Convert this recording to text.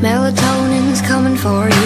Melatonin's coming for you.